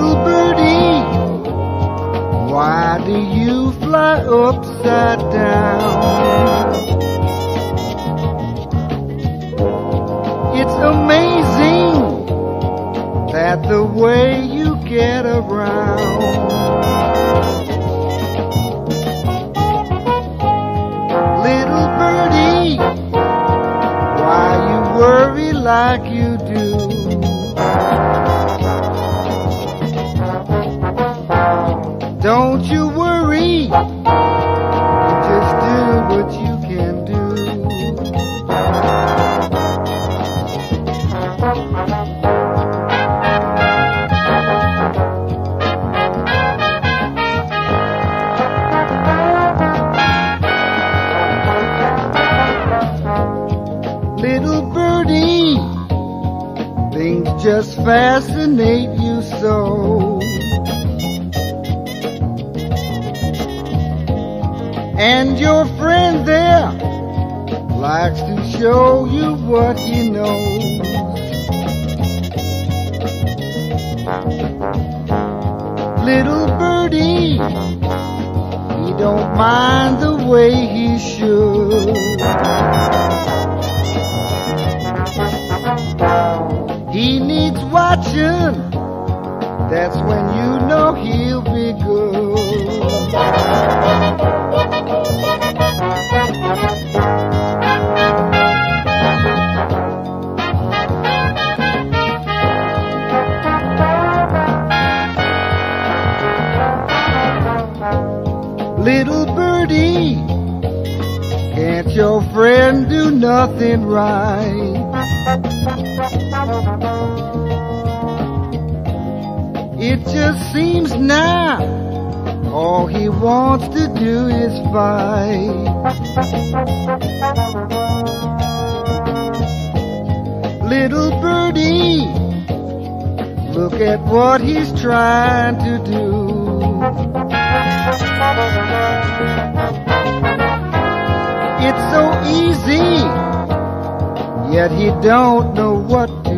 little birdie, why do you fly upside down? It's amazing that the way you get around. Little birdie, why you worry like you do? Don't you worry, just do what you can do. Little birdie, things just fascinate you so. And your friend there likes to show you what he knows. Little birdie, he don't mind the way he should. He needs watching. That's when you know he'll be good. Little birdie, can't your friend do nothing right? It just seems now all he wants to do is fight. Little birdie, look at what he's trying to do. Yet he don't know what